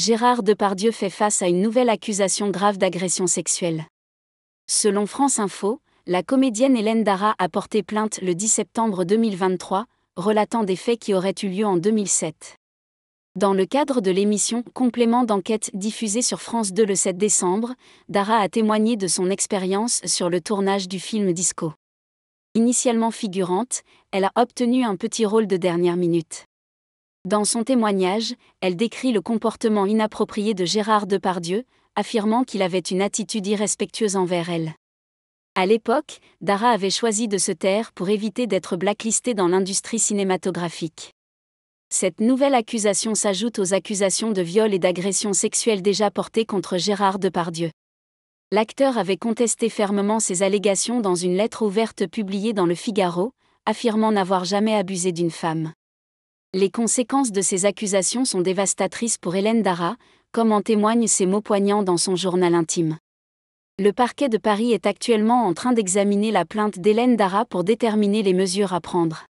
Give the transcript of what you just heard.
Gérard Depardieu fait face à une nouvelle accusation grave d'agression sexuelle. Selon France Info, la comédienne Hélène Dara a porté plainte le 10 septembre 2023, relatant des faits qui auraient eu lieu en 2007. Dans le cadre de l'émission Complément d'enquête diffusée sur France 2 le 7 décembre, Dara a témoigné de son expérience sur le tournage du film Disco. Initialement figurante, elle a obtenu un petit rôle de dernière minute. Dans son témoignage, elle décrit le comportement inapproprié de Gérard Depardieu, affirmant qu'il avait une attitude irrespectueuse envers elle. À l'époque, Dara avait choisi de se taire pour éviter d'être blacklistée dans l'industrie cinématographique. Cette nouvelle accusation s'ajoute aux accusations de viol et d'agression sexuelle déjà portées contre Gérard Depardieu. L'acteur avait contesté fermement ces allégations dans une lettre ouverte publiée dans le Figaro, affirmant n'avoir jamais abusé d'une femme. Les conséquences de ces accusations sont dévastatrices pour Hélène Dara, comme en témoignent ses mots poignants dans son journal intime. Le parquet de Paris est actuellement en train d'examiner la plainte d'Hélène Dara pour déterminer les mesures à prendre.